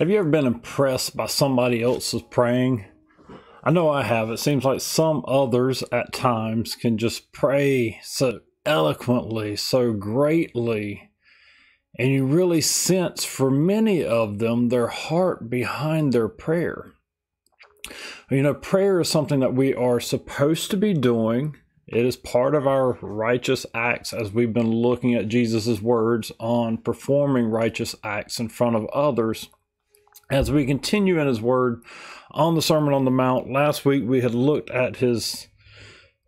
Have you ever been impressed by somebody else's praying? I know I have. It seems like some others at times can just pray so eloquently, so greatly, and you really sense for many of them their heart behind their prayer. You know, prayer is something that we are supposed to be doing. It is part of our righteous acts as we've been looking at Jesus' words on performing righteous acts in front of others. As we continue in his word on the Sermon on the Mount, last week we had looked at his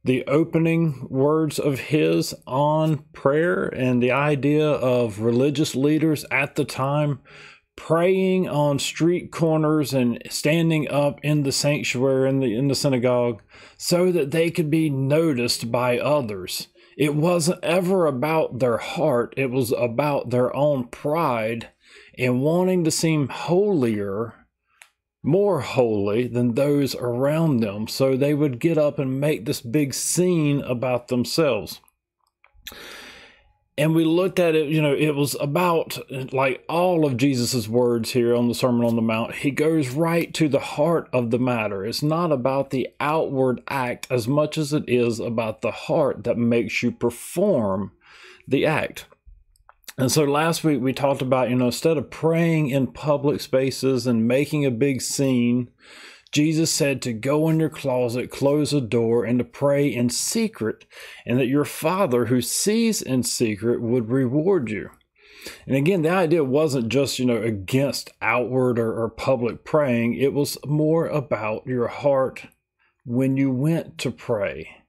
the opening words of his on prayer and the idea of religious leaders at the time praying on street corners and standing up in the sanctuary in the in the synagogue so that they could be noticed by others. It wasn't ever about their heart, it was about their own pride and wanting to seem holier, more holy than those around them. So they would get up and make this big scene about themselves. And we looked at it, you know, it was about like all of Jesus's words here on the Sermon on the Mount. He goes right to the heart of the matter. It's not about the outward act as much as it is about the heart that makes you perform the act. And so last week we talked about, you know, instead of praying in public spaces and making a big scene, Jesus said to go in your closet, close the door, and to pray in secret, and that your Father who sees in secret would reward you. And again, the idea wasn't just, you know, against outward or, or public praying, it was more about your heart when you went to pray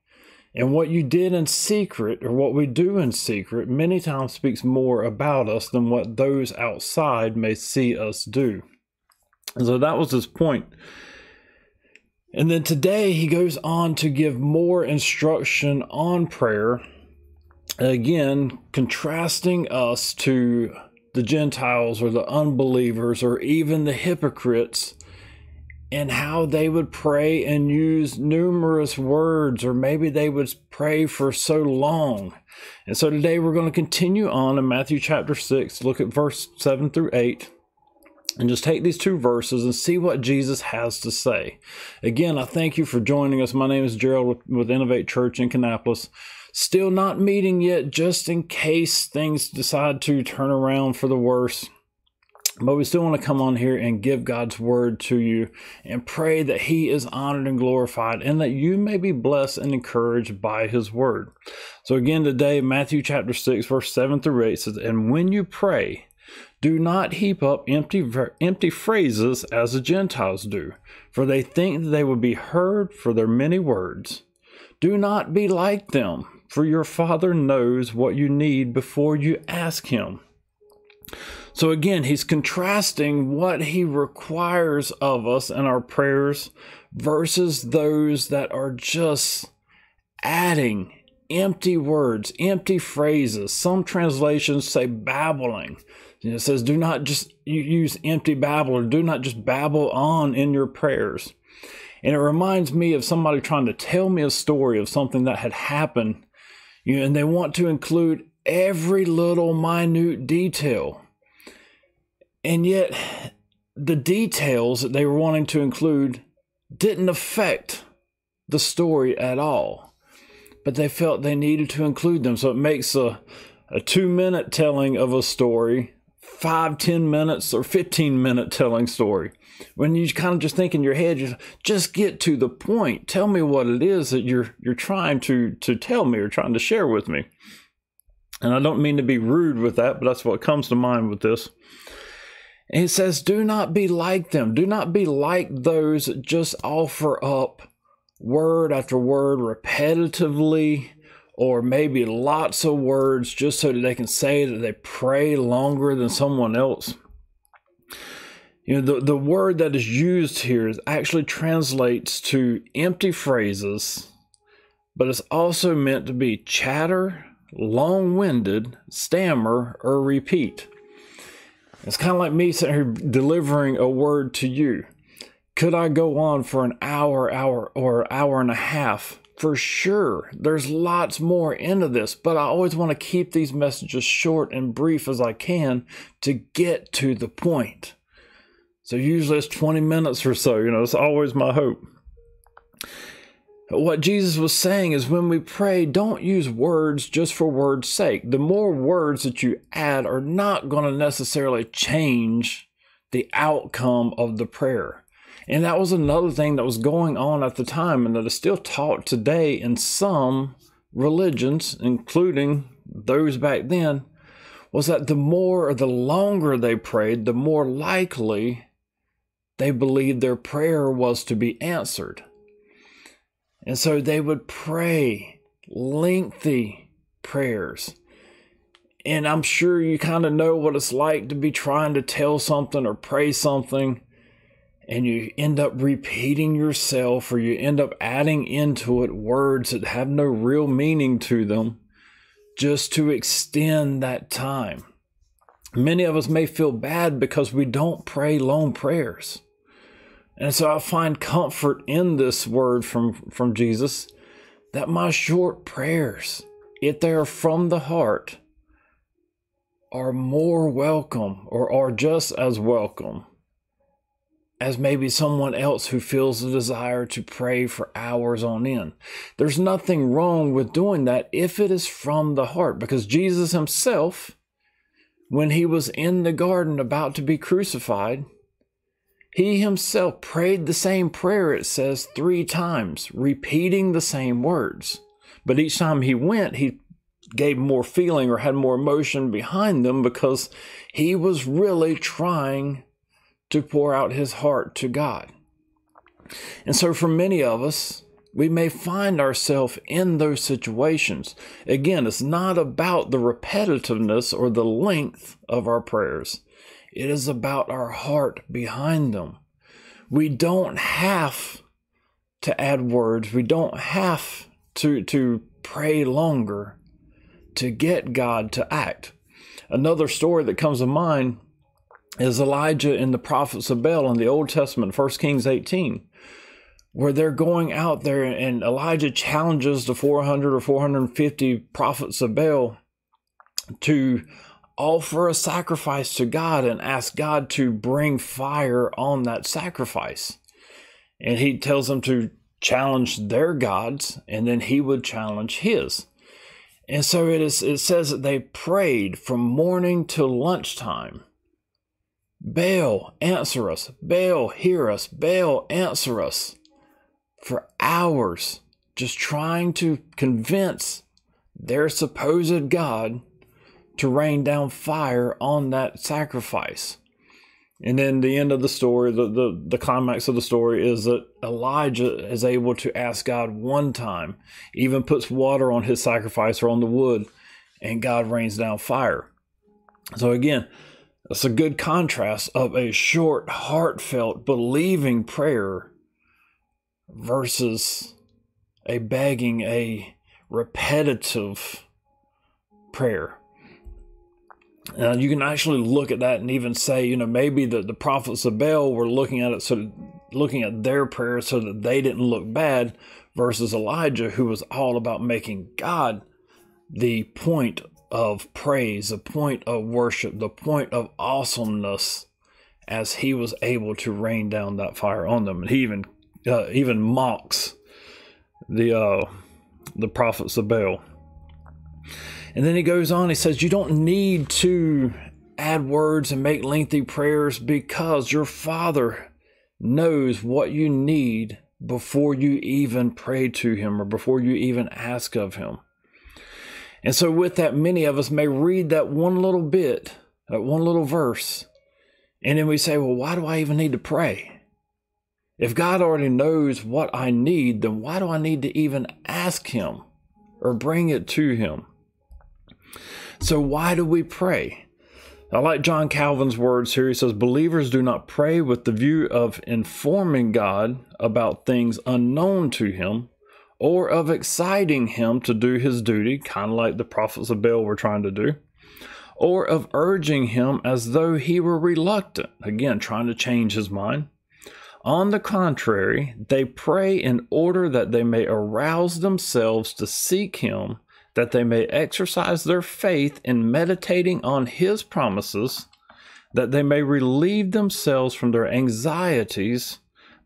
and what you did in secret, or what we do in secret, many times speaks more about us than what those outside may see us do. And so that was his point. And then today he goes on to give more instruction on prayer, again, contrasting us to the Gentiles or the unbelievers or even the hypocrites and how they would pray and use numerous words, or maybe they would pray for so long. And so today we're going to continue on in Matthew chapter 6, look at verse 7 through 8, and just take these two verses and see what Jesus has to say. Again, I thank you for joining us. My name is Gerald with Innovate Church in Kannapolis. Still not meeting yet, just in case things decide to turn around for the worse. But we still want to come on here and give God's word to you and pray that He is honored and glorified and that you may be blessed and encouraged by His word. So, again, today, Matthew chapter 6, verse 7 through 8 says, And when you pray, do not heap up empty, empty phrases as the Gentiles do, for they think that they will be heard for their many words. Do not be like them, for your Father knows what you need before you ask Him. So again, he's contrasting what he requires of us in our prayers versus those that are just adding empty words, empty phrases. Some translations say babbling. it says, do not just use empty babble or do not just babble on in your prayers. And it reminds me of somebody trying to tell me a story of something that had happened, you know, and they want to include every little minute detail. And yet, the details that they were wanting to include didn't affect the story at all. But they felt they needed to include them. So it makes a, a two minute telling of a story, five, ten minutes, or 15 minute telling story. When you kind of just think in your head, just, just get to the point. Tell me what it is that you're you're trying to to tell me or trying to share with me. And I don't mean to be rude with that, but that's what comes to mind with this. And he says, Do not be like them. Do not be like those that just offer up word after word repetitively, or maybe lots of words just so that they can say that they pray longer than someone else. You know, the, the word that is used here is actually translates to empty phrases, but it's also meant to be chatter, long winded, stammer, or repeat. It's kind of like me sitting here delivering a word to you. Could I go on for an hour, hour, or hour and a half? For sure. There's lots more into this, but I always want to keep these messages short and brief as I can to get to the point. So usually it's 20 minutes or so. You know, it's always my hope. What Jesus was saying is when we pray, don't use words just for words' sake. The more words that you add are not going to necessarily change the outcome of the prayer. And that was another thing that was going on at the time and that is still taught today in some religions, including those back then, was that the more or the longer they prayed, the more likely they believed their prayer was to be answered. And so they would pray lengthy prayers. And I'm sure you kind of know what it's like to be trying to tell something or pray something, and you end up repeating yourself or you end up adding into it words that have no real meaning to them just to extend that time. Many of us may feel bad because we don't pray long prayers. And so I find comfort in this word from, from Jesus that my short prayers, if they are from the heart, are more welcome or are just as welcome as maybe someone else who feels the desire to pray for hours on end. There's nothing wrong with doing that if it is from the heart, because Jesus himself, when he was in the garden about to be crucified, he himself prayed the same prayer, it says, three times, repeating the same words. But each time he went, he gave more feeling or had more emotion behind them because he was really trying to pour out his heart to God. And so, for many of us, we may find ourselves in those situations. Again, it's not about the repetitiveness or the length of our prayers. It is about our heart behind them. We don't have to add words. We don't have to, to pray longer to get God to act. Another story that comes to mind is Elijah and the prophets of Baal in the Old Testament, 1 Kings 18, where they're going out there and Elijah challenges the 400 or 450 prophets of Baal to offer a sacrifice to God and ask God to bring fire on that sacrifice. And he tells them to challenge their gods, and then he would challenge his. And so it is it says that they prayed from morning till lunchtime. Baal, answer us. Baal, hear us. Baal, answer us. For hours, just trying to convince their supposed God to rain down fire on that sacrifice. And then the end of the story, the, the, the climax of the story is that Elijah is able to ask God one time, even puts water on his sacrifice or on the wood, and God rains down fire. So again, that's a good contrast of a short, heartfelt, believing prayer versus a begging, a repetitive prayer. Uh, you can actually look at that and even say, you know, maybe the, the prophets of Baal were looking at it so looking at their prayers so that they didn't look bad, versus Elijah, who was all about making God the point of praise, the point of worship, the point of awesomeness, as he was able to rain down that fire on them, and he even uh, even mocks the uh, the prophets of Baal. And then he goes on, he says, You don't need to add words and make lengthy prayers because your Father knows what you need before you even pray to Him or before you even ask of Him. And so, with that, many of us may read that one little bit, that one little verse, and then we say, Well, why do I even need to pray? If God already knows what I need, then why do I need to even ask Him or bring it to Him? So, why do we pray? I like John Calvin's words here. He says, Believers do not pray with the view of informing God about things unknown to him or of exciting him to do his duty, kind of like the prophets of Baal were trying to do, or of urging him as though he were reluctant, again, trying to change his mind. On the contrary, they pray in order that they may arouse themselves to seek him that they may exercise their faith in meditating on his promises, that they may relieve themselves from their anxieties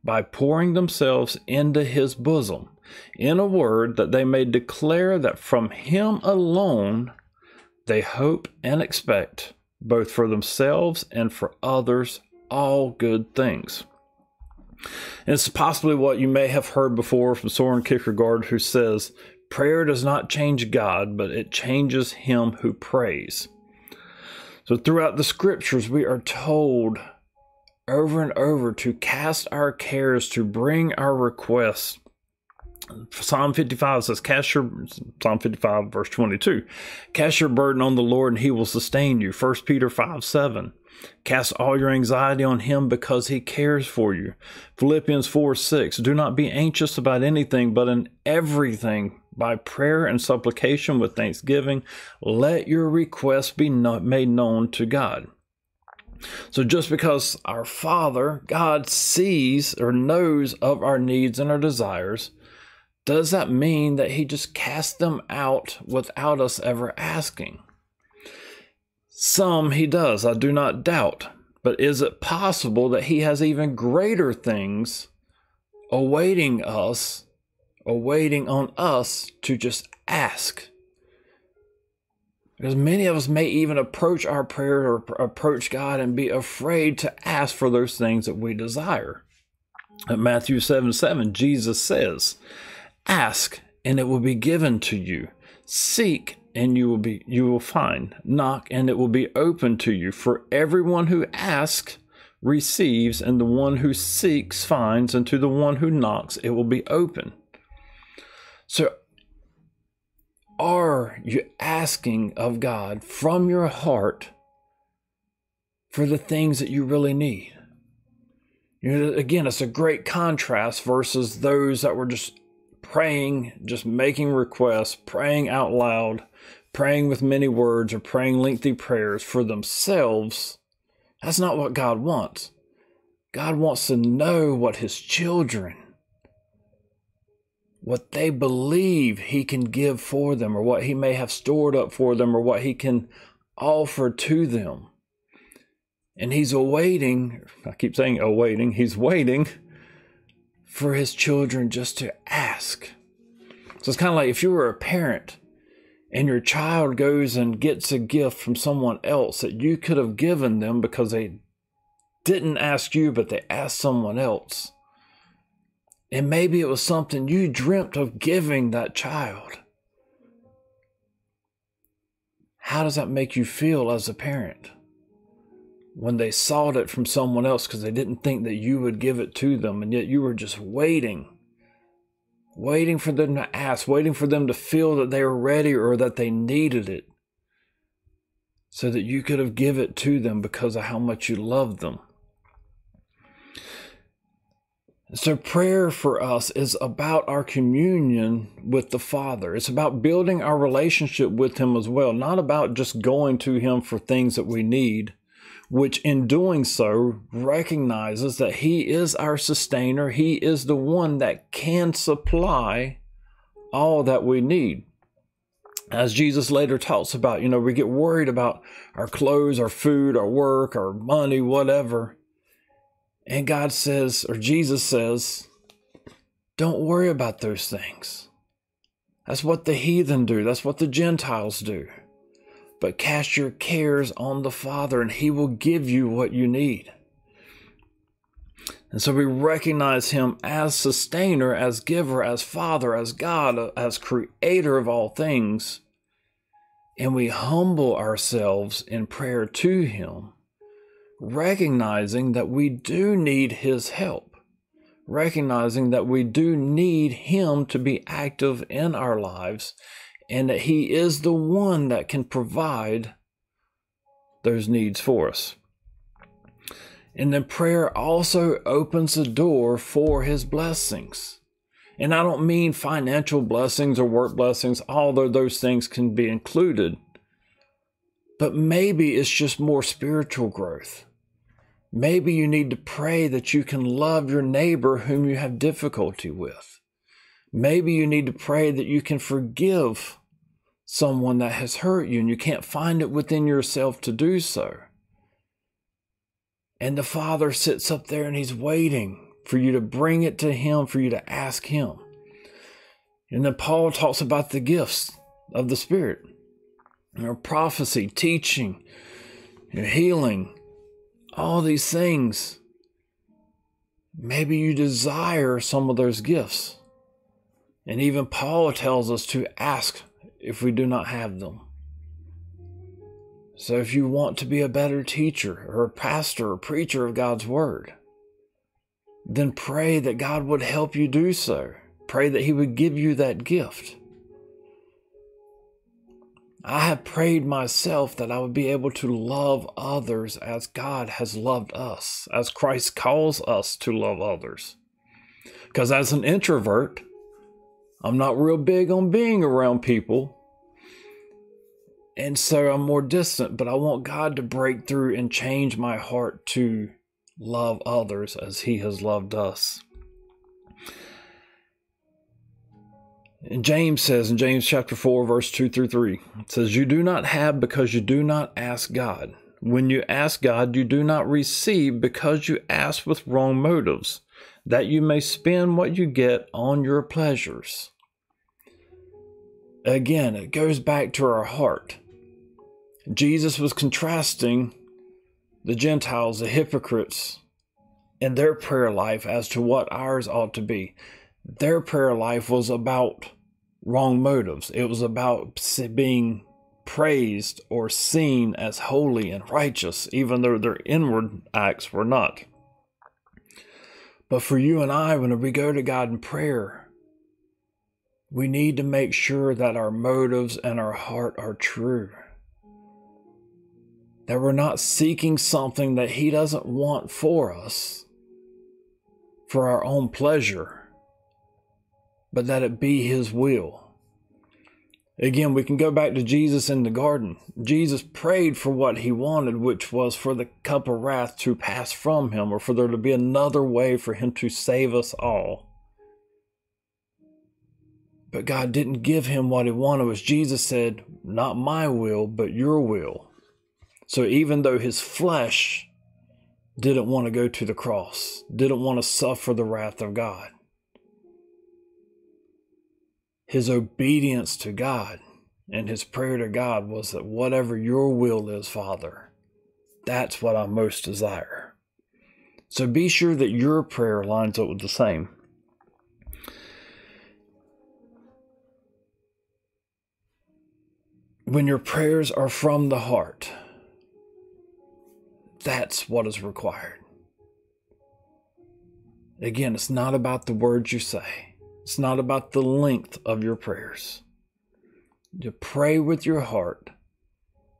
by pouring themselves into his bosom. In a word, that they may declare that from him alone they hope and expect, both for themselves and for others, all good things. And it's possibly what you may have heard before from Soren Kierkegaard, who says, Prayer does not change God, but it changes him who prays. So, throughout the scriptures, we are told over and over to cast our cares, to bring our requests. Psalm 55 says, Cast your, Psalm 55, verse 22, cast your burden on the Lord and he will sustain you. 1 Peter 5, 7. Cast all your anxiety on him because he cares for you. Philippians 4 6. Do not be anxious about anything, but in everything, by prayer and supplication with thanksgiving, let your requests be made known to God. So just because our Father, God, sees or knows of our needs and our desires, does that mean that He just casts them out without us ever asking? Some He does, I do not doubt. But is it possible that He has even greater things awaiting us waiting on us to just ask. Because many of us may even approach our prayer or approach God and be afraid to ask for those things that we desire. At Matthew 7 7, Jesus says, Ask and it will be given to you. Seek and you will be you will find. Knock and it will be open to you. For everyone who asks receives, and the one who seeks finds, and to the one who knocks it will be open. So, are you asking of God from your heart for the things that you really need? You know, again, it's a great contrast versus those that were just praying, just making requests, praying out loud, praying with many words, or praying lengthy prayers for themselves. That's not what God wants. God wants to know what His children what they believe he can give for them or what he may have stored up for them or what he can offer to them. And he's awaiting, I keep saying awaiting, he's waiting for his children just to ask. So it's kind of like if you were a parent and your child goes and gets a gift from someone else that you could have given them because they didn't ask you, but they asked someone else and maybe it was something you dreamt of giving that child. How does that make you feel as a parent? When they sought it from someone else because they didn't think that you would give it to them, and yet you were just waiting, waiting for them to ask, waiting for them to feel that they were ready or that they needed it, so that you could have give it to them because of how much you loved them. So, prayer for us is about our communion with the Father. It's about building our relationship with Him as well, not about just going to Him for things that we need, which in doing so recognizes that He is our sustainer. He is the one that can supply all that we need. As Jesus later talks about, you know, we get worried about our clothes, our food, our work, our money, whatever. And God says, or Jesus says, don't worry about those things. That's what the heathen do, that's what the Gentiles do. But cast your cares on the Father, and He will give you what you need. And so we recognize Him as sustainer, as giver, as Father, as God, as creator of all things. And we humble ourselves in prayer to Him recognizing that we do need His help, recognizing that we do need Him to be active in our lives, and that He is the one that can provide those needs for us. And then prayer also opens the door for His blessings. And I don't mean financial blessings or work blessings, although those things can be included. But maybe it's just more spiritual growth. Maybe you need to pray that you can love your neighbor whom you have difficulty with. Maybe you need to pray that you can forgive someone that has hurt you and you can't find it within yourself to do so. And the Father sits up there and He's waiting for you to bring it to Him, for you to ask Him. And then Paul talks about the gifts of the Spirit you know, prophecy, teaching, you know, healing, all these things. Maybe you desire some of those gifts. And even Paul tells us to ask if we do not have them. So if you want to be a better teacher or a pastor or preacher of God's word, then pray that God would help you do so. Pray that He would give you that gift. I have prayed myself that I would be able to love others as God has loved us, as Christ calls us to love others. Because as an introvert, I'm not real big on being around people. And so I'm more distant, but I want God to break through and change my heart to love others as He has loved us. And James says in James chapter 4, verse 2 through 3, it says, You do not have because you do not ask God. When you ask God, you do not receive because you ask with wrong motives, that you may spend what you get on your pleasures. Again, it goes back to our heart. Jesus was contrasting the Gentiles, the hypocrites, in their prayer life as to what ours ought to be. Their prayer life was about wrong motives. It was about being praised or seen as holy and righteous, even though their inward acts were not. But for you and I, when we go to God in prayer, we need to make sure that our motives and our heart are true. That we're not seeking something that He doesn't want for us for our own pleasure but that it be His will. Again, we can go back to Jesus in the garden. Jesus prayed for what he wanted, which was for the cup of wrath to pass from him, or for there to be another way for him to save us all. But God didn't give him what he wanted, as Jesus said, Not my will, but your will. So even though his flesh didn't want to go to the cross, didn't want to suffer the wrath of God, his obedience to God and his prayer to God was that whatever your will is, Father, that's what I most desire. So be sure that your prayer lines up with the same. When your prayers are from the heart, that's what is required. Again, it's not about the words you say. It's not about the length of your prayers. You pray with your heart,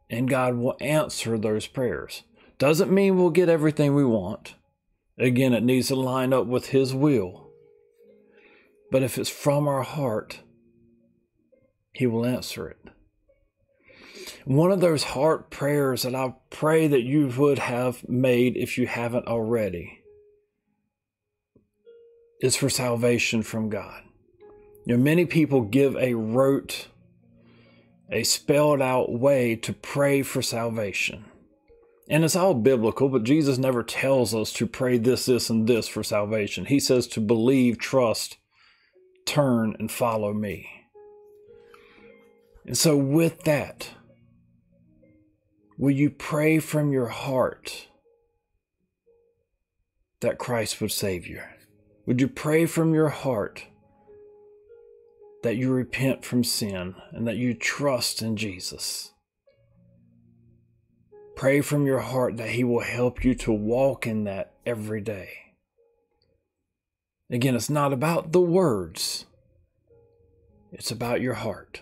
and God will answer those prayers. Doesn't mean we'll get everything we want. Again, it needs to line up with His will. But if it's from our heart, He will answer it. One of those heart prayers that I pray that you would have made if you haven't already is for salvation from God. You know, many people give a rote, a spelled out way to pray for salvation. And it's all biblical, but Jesus never tells us to pray this, this, and this for salvation. He says to believe, trust, turn, and follow me. And so, with that, will you pray from your heart that Christ would save you? Would you pray from your heart that you repent from sin and that you trust in Jesus? Pray from your heart that He will help you to walk in that every day. Again, it's not about the words, it's about your heart.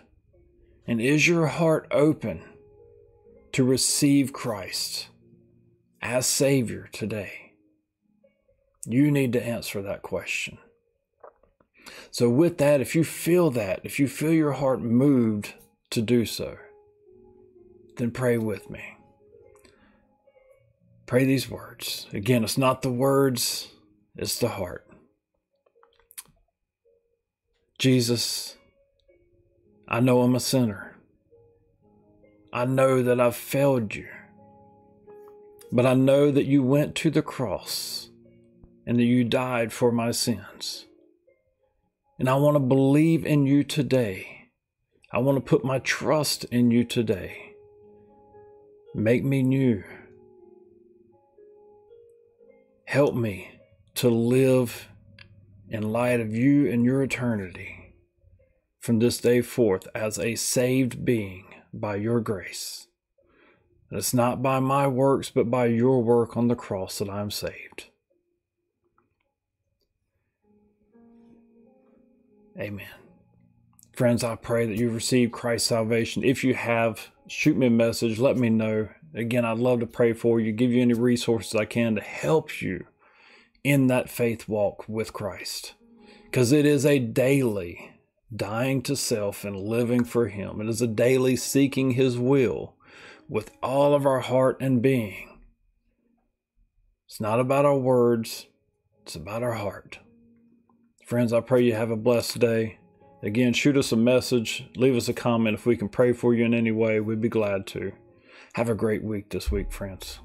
And is your heart open to receive Christ as Savior today? You need to answer that question. So, with that, if you feel that, if you feel your heart moved to do so, then pray with me. Pray these words. Again, it's not the words, it's the heart. Jesus, I know I'm a sinner. I know that I've failed you. But I know that you went to the cross and that you died for my sins. And I want to believe in you today. I want to put my trust in you today. Make me new. Help me to live in light of you and your eternity from this day forth as a saved being by your grace. And it's not by my works, but by your work on the cross that I'm saved. Amen. Friends, I pray that you've received Christ's salvation. If you have, shoot me a message. Let me know. Again, I'd love to pray for you, give you any resources I can to help you in that faith walk with Christ. Because it is a daily dying to self and living for Him. It is a daily seeking His will with all of our heart and being. It's not about our words, it's about our heart. Friends, I pray you have a blessed day. Again, shoot us a message, leave us a comment if we can pray for you in any way. We'd be glad to. Have a great week this week, friends.